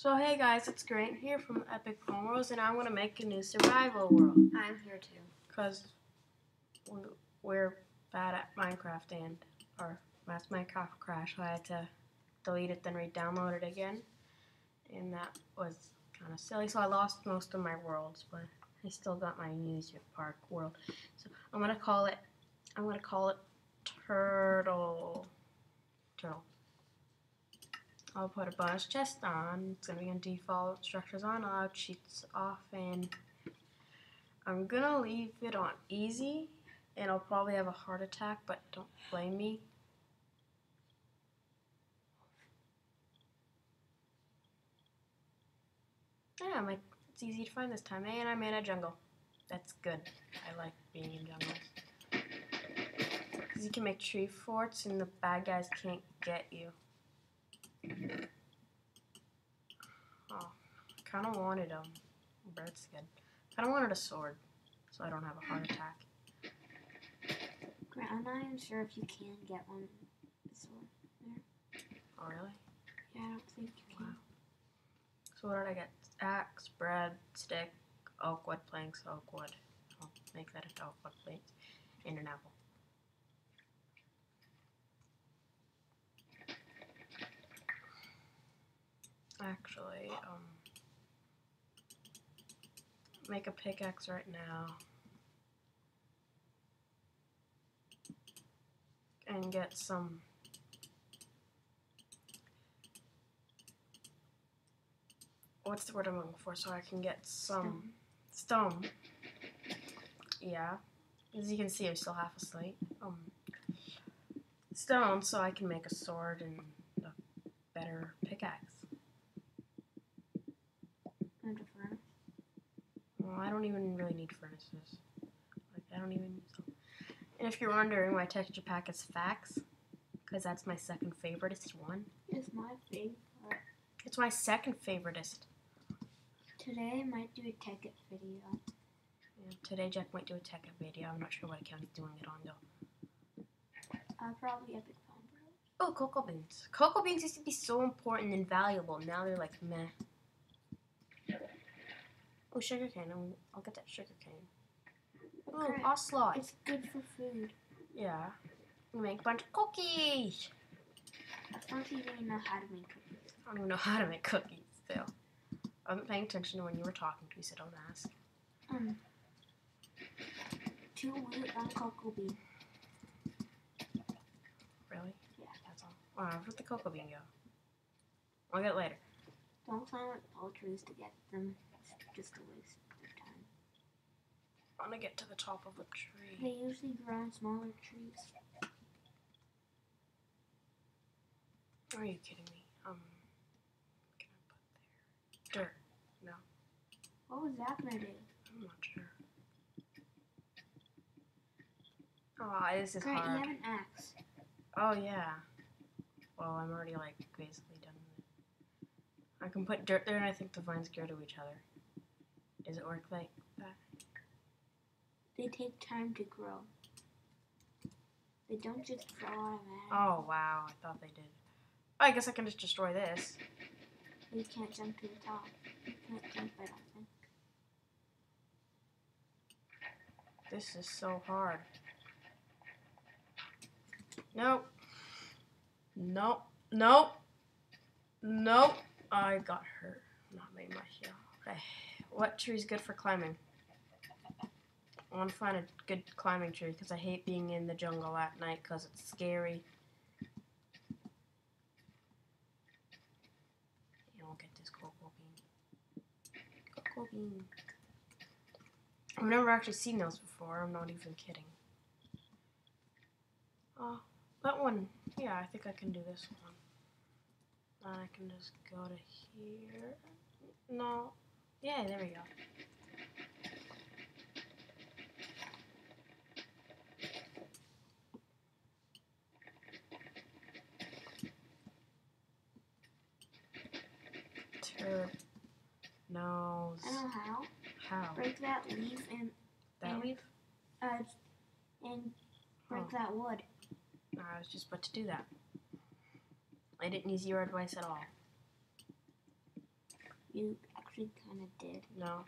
So hey guys, it's Grant here from Epic Pwn Bros, and I'm gonna make a new survival world I'm here too. because we're bad at Minecraft and our last Minecraft crash. So I had to delete it, then re-download it again, and that was kind of silly. So I lost most of my worlds, but I still got my amusement park world. So I'm gonna call it. I'm gonna call it Turtle. Turtle. I'll put a bonus chest on. It's gonna be on default. Structures on. Allow cheats off, and I'm gonna leave it on easy. And I'll probably have a heart attack, but don't blame me. Yeah, my, it's easy to find this time. And I'm in a jungle. That's good. I like being in jungles. Because you can make tree forts and the bad guys can't get you. Oh, I kind of wanted um, bread's good. I don't wanted a sword, so I don't have a heart attack. Grant, I'm not even sure if you can get one. This one. Oh, really? Yeah, I don't think you can. Wow. So what did I get? Axe, bread, stick, oak wood planks, oak wood. I'll make that into oak wood planks, and an apple. Actually, um, make a pickaxe right now. And get some what's the word I'm looking for so I can get some stone. Yeah. As you can see, I'm still half asleep. Um, stone so I can make a sword and a better pickaxe. And a furnace. Well, I don't even really need furnaces. Like, I don't even use them. And if you're wondering why texture pack is facts, because that's my second favoriteest one. It's my favorite. It's my second favoriteest. Today I might do a tech it video. Yeah, today Jack might do a tech video. I'm not sure what account he's doing it on though. Uh, probably Epic. Oh, cocoa beans. Cocoa beans used to be so important and valuable. Now they're like meh. Oh, sugar cane. I'll, I'll get that sugar cane. Oh, Great. ocelot. It's good for food. Yeah. We make a bunch of cookies. I don't even know how to make cookies. I don't even know how to make cookies still. I wasn't paying attention to when you were talking to me, so don't ask. Um, two wheat, one cocoa bean. Really? Yeah. That's all. Wow, where'd the cocoa bean go? I'll get it later. Don't up tall trees to get them. Just a waste of time. I want to get to the top of a tree. They usually grow in smaller trees. Are you kidding me? Um, can I put there? Dirt. No. What was that gonna do? I'm not sure. Oh, this is Grant, you have an axe. Oh yeah. Well, I'm already like basically done with it. I can put dirt there, and I think the vines grow to each other. Does it work like that? They take time to grow. They don't just grow automatically. Oh wow, I thought they did. Oh, I guess I can just destroy this. You can't jump to the top. You can't jump, I don't think. This is so hard. Nope. Nope. Nope. Nope. I got hurt. Not made my heel. Okay. What tree is good for climbing? I want to find a good climbing tree because I hate being in the jungle at night because it's scary. You don't get this cocoa bean. Cocoa bean. I've never actually seen those before. I'm not even kidding. Oh, that one. Yeah, I think I can do this one. I can just go to here. No. Yeah, there we go. Turd. Nose. I know how. How? Break that leaf and That and- leaf? uh and break Oh. that wood. I was just about to do that. I didn't use your advice at all. You actually kind of did. No.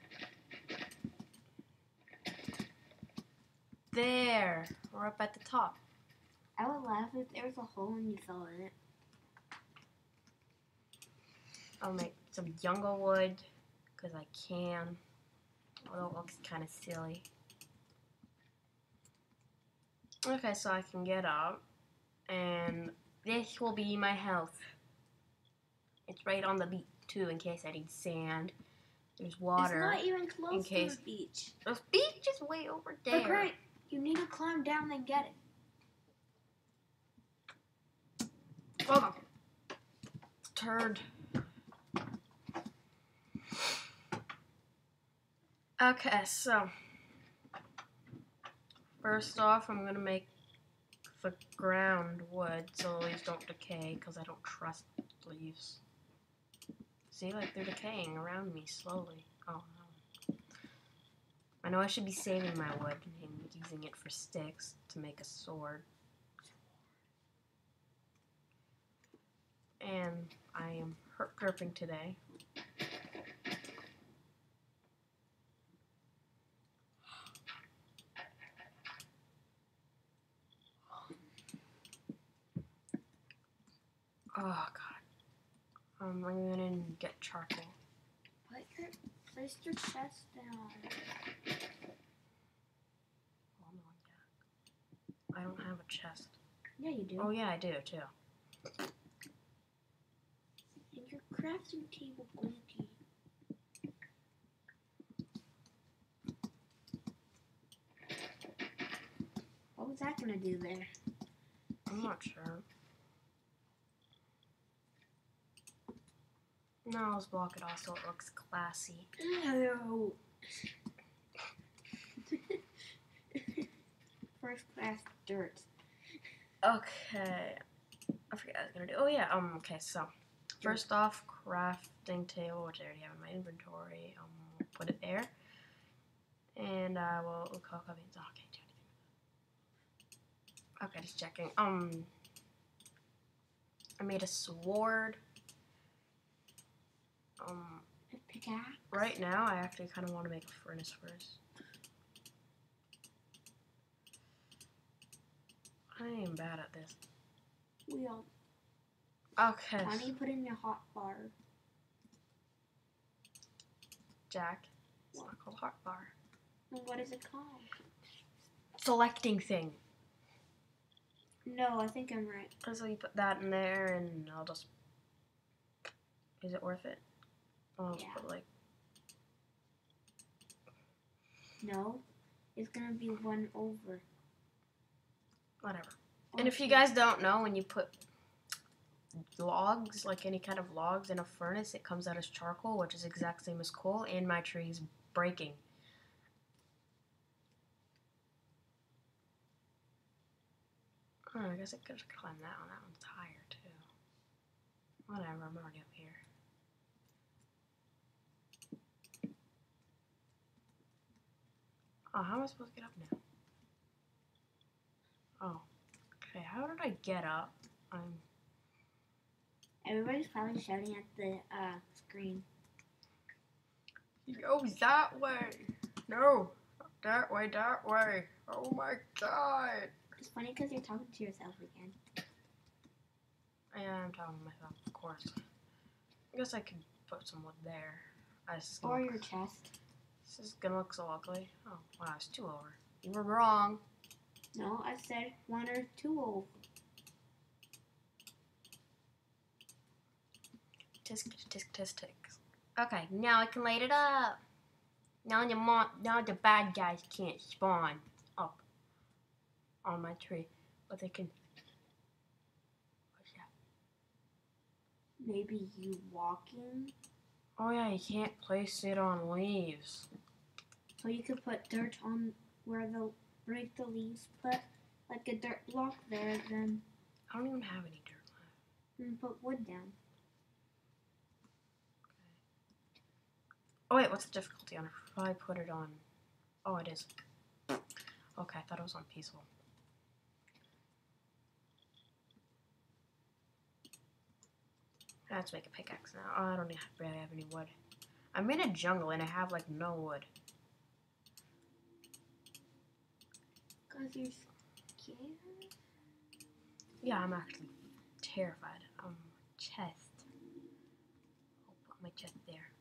There. We're up at the top. I would laugh if there was a hole and you fell in it. I'll make some jungle wood because I can. Although it looks kind of silly. Okay, so I can get up. And this will be my house. It's right on the beach too in case I need sand. There's water. It's not even close case- to the beach. The beach is way over But there. great, you need to climb down and get it. Hold on. It's turned. Okay, so first off, I'm gonna make the ground wood so the leaves don't decay because I don't trust leaves. See, like they're decaying around me slowly. Oh no. I know I should be saving my wood and using it for sticks to make a sword. and I am herp derping today. Oh. Um, I'm gonna get charcoal. Put your, place your chest down. On, yeah. I don't have a chest. Yeah, you do. Oh yeah, I do too. And your crafting table empty. What was that gonna do there? I'm not sure. No, let's block it off so it looks classy. Ew. First class dirt. Okay. I forget what I was gonna do. Oh yeah, um okay, so first off, crafting table, which I already have in my inventory. Um we'll put it there. And I will cook up beans. Oh, I do anything. Okay, just checking. Um I made a sword. Um A pickaxe. right now I actually kinda wanna make a furnace first. I am bad at this. We all. Okay. Why don't you put in your hot bar? Jack. It's not called hot bar. And what is it called? Selecting thing. No, I think I'm right. So you put that in there and I'll just. Is it worth it? I'll Yeah. put like. No, it's gonna be one over. Whatever. And if you guys don't know, when you put logs, like any kind of logs in a furnace, it comes out as charcoal, which is exact same as coal, and my tree's breaking. Oh, I guess I could climb that one. That one's higher too. Whatever, I'm already up here. Oh, how am I supposed to get up now? Oh, okay. How did I get up? I'm Everybody's probably shouting at the uh, screen. Go that way. No, that way, that way. Oh my god. It's funny because you're talking to yourself again. Yeah, I'm talking to myself, of course. I guess I could put some wood there. Or your chest. This is gonna look so ugly. Oh, wow, it's two over. You were wrong. No, I said one or two over. Tisk, tisk, tisk, tisk. Okay, now I can light it up. Now the mon- now the bad guys can't spawn up on my tree, but they can. What's that? Maybe you walking. Oh yeah, you can't place it on leaves. So you could put dirt on where the break the leaves. Put like a dirt block there, then I don't even have any dirt left. and put wood down. Oh wait, what's the difficulty on it? If I put it on, oh it is. Okay, I thought it was on peaceful. Let's make a pickaxe now. Oh, I don't really have any wood. I'm in a jungle and I have like no wood. Cause you're scared. Yeah, I'm actually terrified. Um, chest. I'll put my chest there.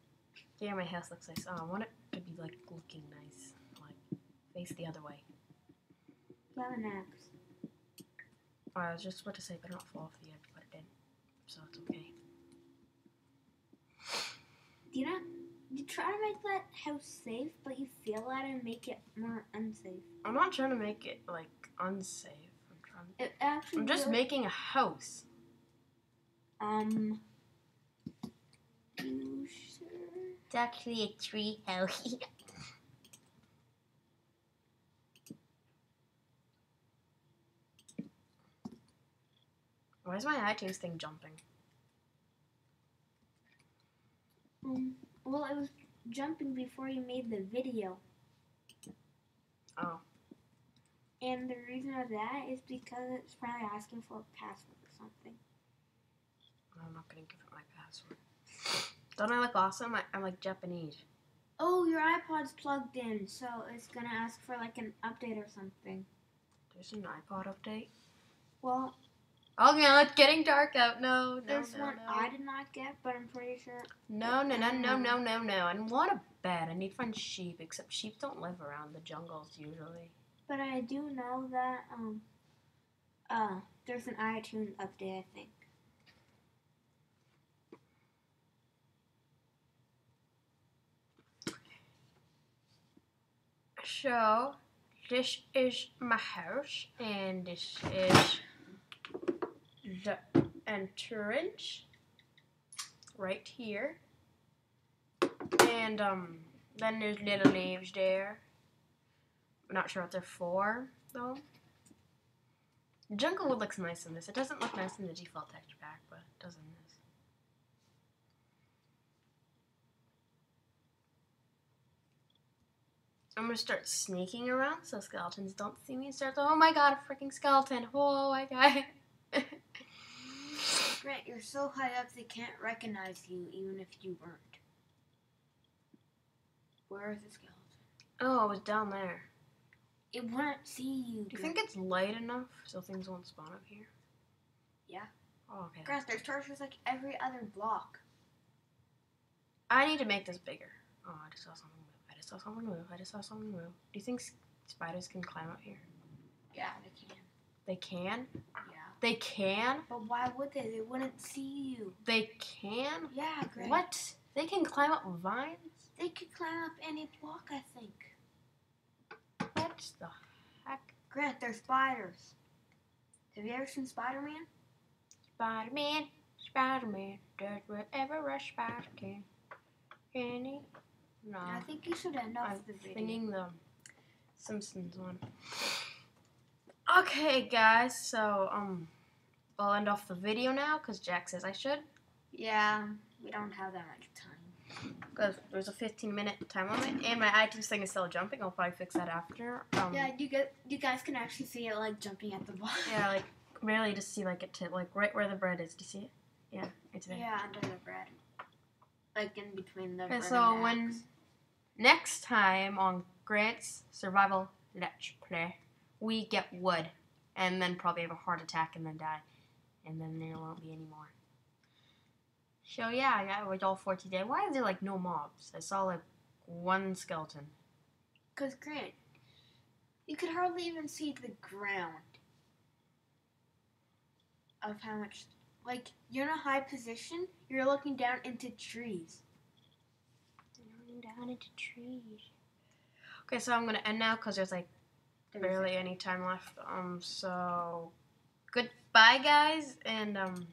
Yeah, my house looks nice. Oh, I want it to be like looking nice. Like face the other way. You have an axe. Oh, I was just about to say, but not fall off the edge, but it didn't. So it's okay. Do you not? You try to make that house safe, but you fail at it and make it more unsafe. I'm not trying to make it like unsafe. I'm trying. It actually. I'm just will- making a house. Um. You sure? It's actually a tree house. Why is my iTunes thing jumping? Um. Well, I was jumping before you made the video. Oh. And the reason of that is because it's probably asking for a password or something. I'm not gonna give it my password. Don't I look awesome? I, I'm like Japanese. Oh, your iPod's plugged in, so it's gonna ask for like an update or something. There's an iPod update. Well, Oh no, it's getting dark out. No, no, there's no, one no. I did not get, but I'm pretty sure. No, no, no, no, no, no, no. I want a bed. I need to find sheep, except sheep don't live around the jungles usually. But I do know that um, uh, there's an iTunes update. I think. So, this is my house, and this is the entrance right here. And um, then there's little leaves there. I'm not sure what they're for, though. Jungle wood looks nice in this. It doesn't look nice in the default texture pack, but it does in this. I'm gonna start sneaking around so skeletons don't see me and start, oh my god, a freaking skeleton. Oh my god. Grant, you're so high up they can't recognize you, even if you weren't. Where is the skeleton? oh, it was down there. It wouldn't see you. Do you think it's light enough so things won't spawn up here? Yeah. Oh, okay. Grant, there's torches like every other block. I need to make this bigger. Oh, I just saw something move. I just saw something move. I just saw something move. Do you think spiders can climb up here? Yeah, they can. They can? Yeah. They can? But why would they? They wouldn't see you. They can? Yeah, Grant. What? They can climb up vines? They could climb up any block, I think. What the heck? Grant, they're spiders. Have you ever seen Spider Man? Spider Man, Spider Man, does whatever a spider can. Can he? No. I think you should end off I'm the video. Singing the Simpsons one. Okay, guys, so, um, I'll end off the video now because Jack says I should. Yeah, we don't have that much time. Because there's a 15 minute time limit, and my iTunes thing is still jumping. I'll probably fix that after. Um, Yeah, you get you guys can actually see it like jumping at the bottom. yeah, like barely just see like it to like right where the bread is. Do you see it? Yeah, it's there. Yeah, under the bread. Like in between the bread so and when next time on Grant's Survival Let's Play, we get wood, and then probably have a heart attack and then die, and then there won't be any more. So yeah, that was all for today. Why is there like no mobs? I saw like one skeleton. Cause Grant, you could hardly even see the ground of how much. Like you're in a high position, you're looking down into trees. Looking Down into trees. Okay, so I'm gonna end now because there's like barely any time left. Um, so goodbye, guys, and um,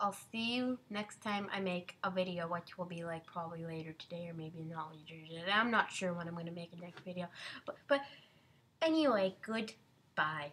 I'll see you next time I make a video, which will be like probably later today or maybe not later today. I'm not sure when I'm gonna make a next video, but but anyway, goodbye.